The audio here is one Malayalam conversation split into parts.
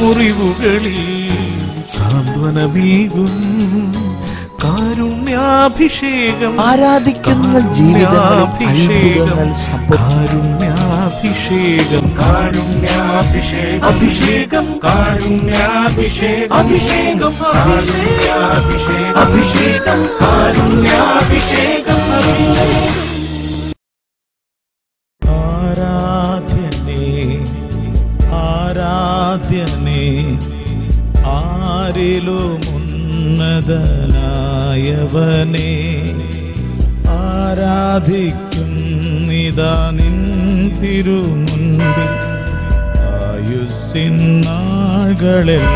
മുറിവുകളിൽ സാന്ത്വനമേകും കാരുണ്യാഭിഷേകം ആരാധിക്കുന്ന ജീവിതാഭിഷേകം കാരുണ്യാഭിഷേകം കാരുണ്യാഭിഷേകം അഭിഷേകം കാരുണ്യാഭിഷേകം അഭിഷേകം കാരുണ്യാഭിഷേകം അഭിഷേകം കാരുണ്യാഭിഷേകം. സകലത്തിലുമുന്നതനായവനെ ആരാധിക്കുന്നിതാ നിൻ തിരുമുൻപിൽ. ആയുസ്സിൻ നാളുകളെല്ലാം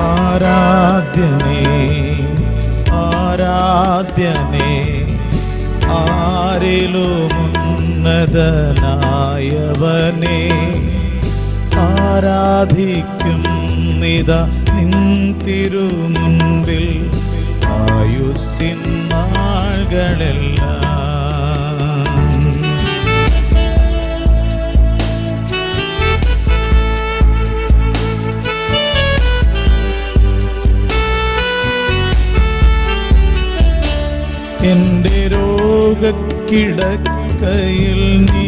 ആരാധ്യനേ ആരാധ്യനേ ആരിലുമുന്നതന ആരാധിക്കും നിത നിൻ തിരുമുൻപിൽ ആയുസ്സിൻ നാളുകളെല്ലാം എന്റെ രോഗക്കിടക്കയിൽ നീ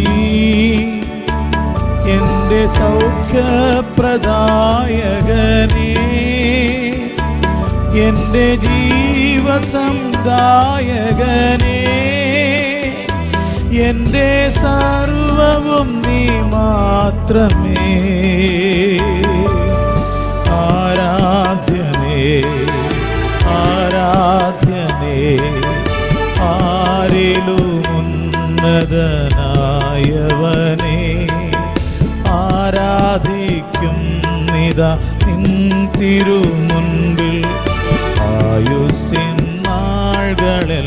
എന്റെ സൗഖ്യപ്രദായകനേ എന്റെ ജീവസംദായകനേ എന്റെ സർവവും നീ മാത്രമേ. ആരാധ്യനേ ആരാധ്യനേ ആരിലും ഉന്നതനേ ആരാധിക്കും നിത നിൻ തിരുമുൻപിൽ. ആയുസ്സിൻ നാളുകളെല്ലാം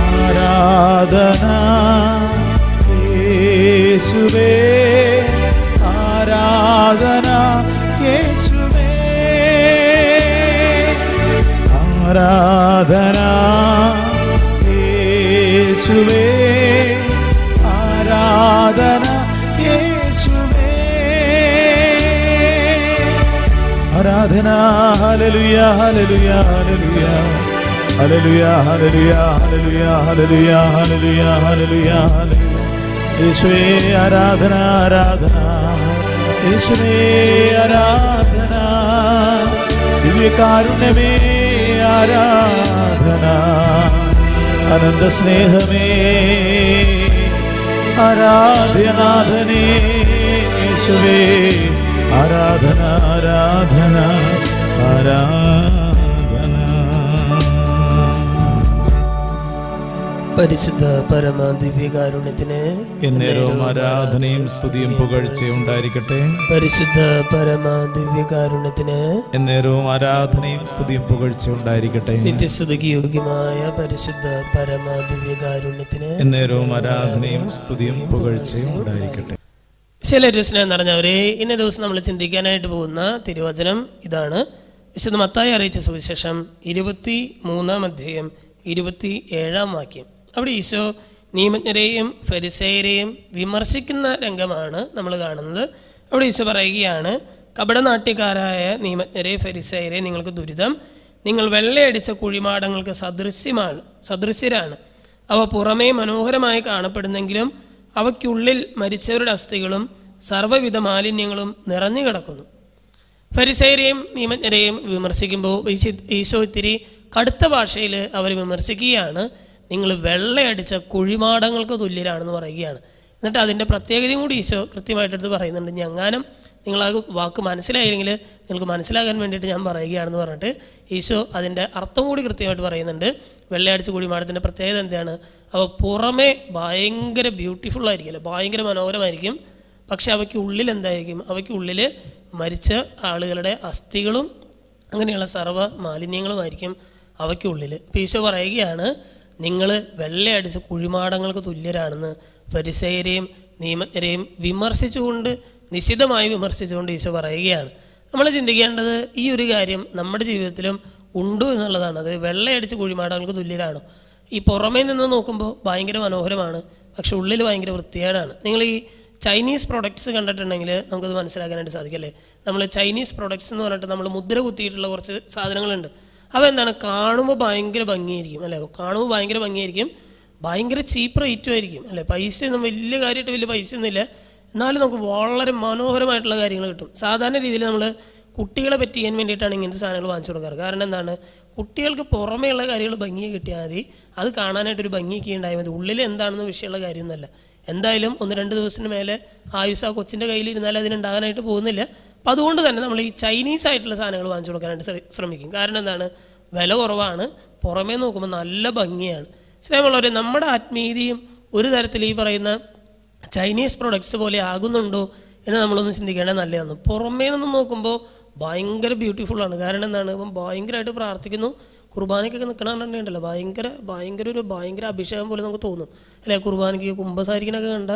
ആരാധന യേശുവേ ആരാധന യേശുവേ. ആരാധന ആരാധന? Hallelujah hallelujah hallelujah. Hallelujah hallelujah hallelujah hallelujah യേശുവേ ആരാധന ആരാധന. യേശുവേ ആരാധന. ദിവ്യകാരുണ്യമേ ആരാധന. അനന്ത സ്നേഹമേ ആരാധ്യനാഥനേ യേശുവേ. ആരാധന ആരാധന ആരാധന. പരിശുദ്ധ പരമ ദിവ്യകാരുണ്യത്തിന് എന്നേരവും ആരാധനയും സ്തുതിയും പുകഴ്ചയും ഉണ്ടായിരിക്കട്ടെ. പരിശുദ്ധ പരമ ദിവ്യകാരുണ്യത്തിന് എന്നേരവും ആരാധനയും സ്തുതിയും പുകഴ്ചയും ഉണ്ടായിരിക്കട്ടെ. നിത്യസ്തുതിക്ക് യോഗ്യമായ പരിശുദ്ധ പരമ ദിവ്യകാരുണ്യത്തിന് എന്നേരവും ആരാധനയും സ്തുതിയും പുകഴ്ചയും ഉണ്ടായിരിക്കട്ടെ. ചില നിറഞ്ഞവരെ ഇന്ന ദിവസം നമ്മൾ ചിന്തിക്കാനായിട്ട് പോകുന്ന തിരുവചനം ഇതാണ്. വിശുദ്ധ മത്തായി അറിയിച്ച സുവിശേഷം ഇരുപത്തി മൂന്നാം അധ്യായം ഇരുപത്തി ഏഴാം വാക്യം. അവിടെ ഈശോ നിയമജ്ഞരെയും ഫരിസേരെയും വിമർശിക്കുന്ന രംഗമാണ് നമ്മൾ കാണുന്നത്. അവിടെ ഈശോ പറയുകയാണ് കപടനാട്യക്കാരായ നിയമജ്ഞരെ ഫരിസേരെ നിങ്ങൾക്ക് ദുരിതം. നിങ്ങൾ വെള്ളയടിച്ച കുഴിമാടങ്ങൾക്ക് സദൃശ്യമാണ് സദൃശ്യരാണ്. അവ പുറമേ മനോഹരമായി കാണപ്പെടുന്നെങ്കിലും അവയ്ക്കുള്ളിൽ മരിച്ചവരുടെ അസ്ഥികളും സർവവിധ മാലിന്യങ്ങളും നിറഞ്ഞു കിടക്കുന്നു. ഫരിസേരെയും നിയമജ്ഞരെയും വിമർശിക്കുമ്പോൾ ഈശോ- ഇത്തിരി കടുത്ത ഭാഷയിൽ അവർ വിമർശിക്കുകയാണ്. നിങ്ങൾ വെള്ളയടിച്ച കുഴിമാടങ്ങൾക്ക് തുല്യരാണെന്ന് പറയുകയാണ്. എന്നിട്ട് അതിന്റെ പ്രത്യേകതയും കൂടി ഈശോ കൃത്യമായിട്ടെടുത്ത് പറയുന്നുണ്ട്. ഞങ്ങാനും നിങ്ങൾ ആ വാക്ക് മനസ്സിലായില്ലെങ്കിൽ നിങ്ങൾക്ക് മനസ്സിലാകാൻ വേണ്ടിയിട്ട് ഞാൻ പറയുകയാണെന്ന് പറഞ്ഞിട്ട് ഈശോ അതിന്റെ അർത്ഥം കൂടി കൃത്യമായിട്ട് പറയുന്നുണ്ട്. വെള്ളയടിച്ച കുഴിമാടത്തിന്റെ പ്രത്യേകത എന്താണ്? അവ പുറമേ ഭയങ്കര ബ്യൂട്ടിഫുൾ ആയിരിക്കും ഭയങ്കര മനോഹരമായിരിക്കും. പക്ഷെ അവയ്ക്ക് ഉള്ളിൽ എന്തായിരിക്കും? അവയ്ക്ക് ഉള്ളിൽ മരിച്ച ആളുകളുടെ അസ്ഥികളും അങ്ങനെയുള്ള സർവ മാലിന്യങ്ങളുമായിരിക്കും അവയ്ക്കുള്ളിൽ ഇപ്പം ഈശോ പറയുകയാണ് നിങ്ങൾ വെള്ളയടിച്ച കുഴിമാടങ്ങൾക്ക് തുല്യരാണെന്ന് പരിസയരെയും നിയമജ്ഞരെയും വിമർശിച്ചുകൊണ്ട് നിശിതമായി വിമർശിച്ചുകൊണ്ട് ഈശോ പറയുകയാണ്. നമ്മൾ ചിന്തിക്കേണ്ടത് ഈ ഒരു കാര്യം നമ്മുടെ ജീവിതത്തിലും ഉണ്ടോ എന്നുള്ളതാണ്. അത് വെള്ളയടിച്ച് കുഴിമാടങ്ങൾക്ക് തുല്യരാണ്. ഈ പുറമേ നിന്ന് നോക്കുമ്പോൾ ഭയങ്കര മനോഹരമാണ്. പക്ഷെ ഉള്ളിൽ ഭയങ്കര വൃത്തികേടാണ്. നിങ്ങൾ ഈ ചൈനീസ് പ്രൊഡക്ട്സ് കണ്ടിട്ടുണ്ടെങ്കിൽ നമുക്കത് മനസ്സിലാക്കാനായിട്ട് സാധിക്കല്ലേ? നമ്മൾ ചൈനീസ് പ്രൊഡക്ട്സ് എന്ന് പറഞ്ഞിട്ട് നമ്മൾ മുദ്ര കുത്തിയിട്ടുള്ള കുറച്ച് സാധനങ്ങളുണ്ട്. അവ എന്താണ് കാണുമ്പോൾ ഭയങ്കര ഭംഗിയായിരിക്കും അല്ലേ? കാണുമ്പോൾ ഭയങ്കര ഭംഗിയായിരിക്കും. ഭയങ്കര ചീപ്പ് റേറ്റും ആയിരിക്കും അല്ലേ? പൈസ ഒന്നും വലിയ കാര്യമായിട്ട് വലിയ പൈസ ഒന്നുമില്ല എന്നാലും നമുക്ക് വളരെ മനോഹരമായിട്ടുള്ള കാര്യങ്ങൾ കിട്ടും. സാധാരണ രീതിയിൽ നമ്മൾ കുട്ടികളെ പറ്റിയാൻ വേണ്ടിയിട്ടാണ് ഇങ്ങനത്തെ സാധനങ്ങൾ വാങ്ങിച്ചു കൊടുക്കാറ്. കാരണം എന്താണ്? കുട്ടികൾക്ക് പുറമേയുള്ള കാര്യങ്ങൾ ഭംഗി കിട്ടിയാൽ മതി. അത് കാണാനായിട്ടൊരു ഭംഗിയൊക്കെ ഉണ്ടായാൽ മതി. ഉള്ളിൽ എന്താണെന്ന് വിഷയമുള്ള കാര്യമൊന്നുമല്ല. എന്തായാലും ഒന്ന് രണ്ട് ദിവസത്തിന് മേലെ ആയുസ് ആ കൊച്ചിന്റെ കയ്യിൽ ഇരുന്നാൽ അതിനുണ്ടാകാനായിട്ട് പോകുന്നില്ല. അപ്പം അതുകൊണ്ട് തന്നെ നമ്മൾ ഈ ചൈനീസ് ആയിട്ടുള്ള സാധനങ്ങൾ വാങ്ങിച്ചു കൊടുക്കാനായിട്ട് ശ്രമിക്കും. കാരണം എന്താണ്? വില കുറവാണ്. പുറമേ നോക്കുമ്പോൾ നല്ല ഭംഗിയാണ്. സ്നേഹമുള്ളവരെ നമ്മുടെ ആത്മീയതയും ഒരു തരത്തിൽ ഈ പറയുന്ന ചൈനീസ് പ്രൊഡക്ട്സ് പോലെ ആകുന്നുണ്ടോ എന്ന് നമ്മളൊന്ന് ചിന്തിക്കേണ്ടത് നല്ലതാണ്. പുറമേ നിന്ന് നോക്കുമ്പോൾ ഭയങ്കര ബ്യൂട്ടിഫുള്ളാണ് കാരണം എന്താണ്? ഇപ്പം ഭയങ്കരമായിട്ട് പ്രാർത്ഥിക്കുന്നു. കുർബാനയ്ക്കൊക്കെ നിൽക്കണമെന്നുണ്ടല്ലോ ഭയങ്കര ഭയങ്കര ഒരു ഭയങ്കര അഭിഷേകം പോലെ നമുക്ക് തോന്നും. അല്ലെ? കുർബാനയ്ക്ക് കുമ്പസാരിക്കണൊക്കെ കണ്ട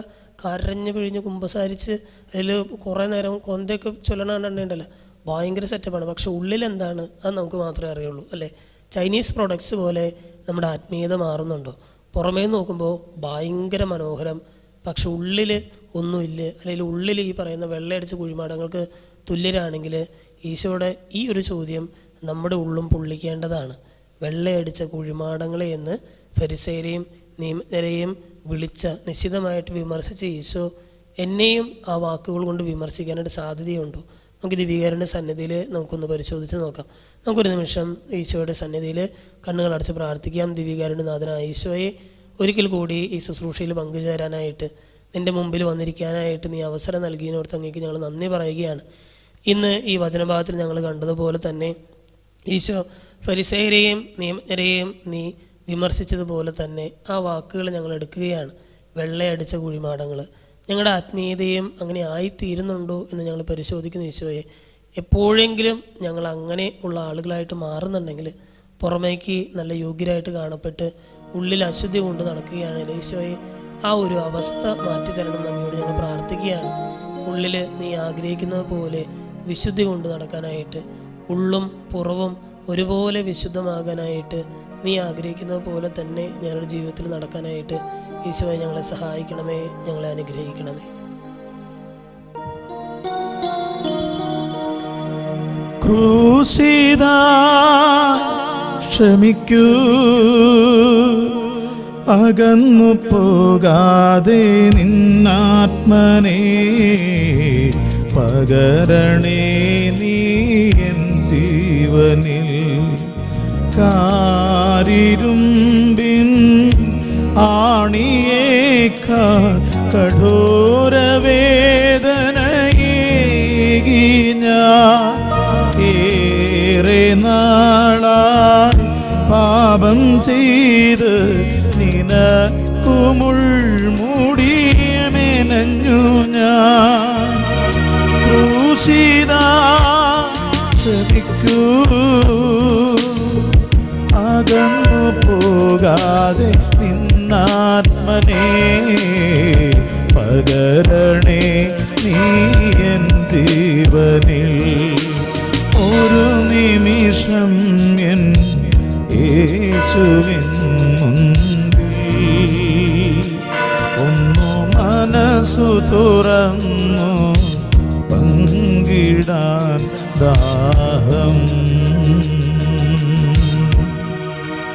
കരഞ്ഞ് പിഴിഞ്ഞ് കുമ്പസാരിച്ച് അതിൽ കുറേ നേരം കൊന്തയൊക്കെ ചൊല്ലണമെന്നുണ്ടല്ലോ ഭയങ്കര സെറ്റപ്പാണ് പക്ഷെ ഉള്ളിൽ എന്താണ്? അത് നമുക്ക് മാത്രമേ അറിയുള്ളൂ. അല്ലേ? ചൈനീസ് പ്രൊഡക്ട്സ് പോലെ നമ്മുടെ ആത്മീയത മാറുന്നുണ്ടോ? പുറമേ നോക്കുമ്പോൾ ഭയങ്കര മനോഹരം. പക്ഷെ ഉള്ളിൽ ഒന്നുമില്ല. അല്ലെങ്കിൽ ഉള്ളിൽ ഈ പറയുന്ന വെള്ളയടിച്ച കുഴിമാടങ്ങൾക്ക് തുല്യരാണെങ്കിൽ ഈശോയുടെ ഈ ഒരു ചോദ്യം നമ്മുടെ ഉള്ളും പൊള്ളിക്കേണ്ടതാണ്. വെള്ളയടിച്ച കുഴിമാടങ്ങളെ എന്ന് ഫരിസേരെയും നിയമരെയും വിളിച്ച നിശ്ചിതമായിട്ട് വിമർശിച്ച ഈശോ എന്നെയും ആ വാക്കുകൾ കൊണ്ട് വിമർശിക്കാനായിട്ട് സാധ്യതയുണ്ടോ? നമുക്ക് ദിവ്യകാരുടെ സന്നിധിയിൽ നമുക്കൊന്ന് പരിശോധിച്ച് നോക്കാം. നമുക്കൊരു നിമിഷം ഈശോയുടെ സന്നിധിയിൽ കണ്ണുകൾ അടച്ച് പ്രാർത്ഥിക്കാം. ദിവ്യകാരുടെ നാഥനായ ഈശോയെ ഒരിക്കൽ കൂടി ഈ ശുശ്രൂഷയിൽ പങ്കുചേരാനായിട്ട് നിന്റെ മുമ്പിൽ വന്നിരിക്കാനായിട്ട് നീ അവസരം നൽകിയതിനോർത്ത് അങ്ങേക്ക് ഞങ്ങൾ നന്ദി പറയുകയാണ്. ഇന്ന് ഈ വചനഭാഗത്തിൽ ഞങ്ങൾ കണ്ടതുപോലെ തന്നെ ഈശോ ഫരിസേരെയും നിയമജ്ഞരെയും നീ വിമർശിച്ചതുപോലെ തന്നെ ആ വാക്കുകൾ ഞങ്ങൾ എടുക്കുകയാണ്. വെള്ളയടിച്ച കുഴിമാടങ്ങൾ. ഞങ്ങളുടെ ആത്മീയതയും അങ്ങനെ ആയിത്തീരുന്നുണ്ടോ എന്ന് ഞങ്ങൾ പരിശോധിക്കുന്ന ഈശോയെ. എപ്പോഴെങ്കിലും ഞങ്ങൾ അങ്ങനെ ഉള്ള ആളുകളായിട്ട് മാറുന്നുണ്ടെങ്കിൽ പുറമേക്ക് നല്ല യോഗ്യരായിട്ട് കാണപ്പെട്ട് ഉള്ളിൽ അശുദ്ധി കൊണ്ട് നടക്കുകയാണെങ്കിൽ ഈശോയെ ആ ഒരു അവസ്ഥ മാറ്റിത്തരണം എന്ന് അങ്ങയോട് ഞങ്ങൾ പ്രാർത്ഥിക്കുകയാണ്. ഉള്ളിൽ നീ ആഗ്രഹിക്കുന്നത് പോലെ വിശുദ്ധി കൊണ്ട് നടക്കാനായിട്ട് ഉള്ളും പുറവും ഒരുപോലെ വിശുദ്ധമാകാനായിട്ട് നീ ആഗ്രഹിക്കുന്ന പോലെ തന്നെ ഞങ്ങളുടെ ജീവിതത്തിൽ നടക്കാനായിട്ട് ഈശോയെ ഞങ്ങളെ സഹായിക്കണമേ ഞങ്ങളെ അനുഗ്രഹിക്കണമേ. ക്രൂശിത ക്ഷമിക്കൂ അകന്നു പോകാതെ നിന്നാത്മനെ പകരണേ നീ എൻ ജീവനിൽ കാരിരുമ്പിൻ ആണിയേക്കാൾ കഠോരവേദനയേകി ഞാൻ ഏറെ നാളായി പാപം ചെയ്ത് മനസ്സു തുറന്നു പങ്കിടാൻ ദാഹം.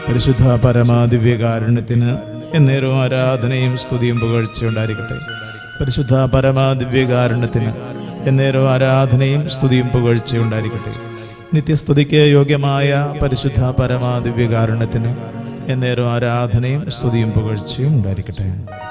പരിശുദ്ധ പരമാദിവ്യകാരുണ്യത്തിന് എന്നേരവും ആരാധനയും സ്തുതിയും പുകഴ്ചയുണ്ടായിരിക്കട്ടെ. പരിശുദ്ധ പരമാദിവ്യകാരുണ്യത്തിന് എന്നേരവും ആരാധനയും സ്തുതിയും പുകഴ്ചയുണ്ടായിരിക്കട്ടെ. നിത്യസ്തുതിക്ക് യോഗ്യമായ പരിശുദ്ധ പരമാദിവ്യകാരുണ്യത്തിന് എന്നേരവും ആരാധനയും സ്തുതിയും പുകഴ്ചയും ഉണ്ടായിരിക്കട്ടെ.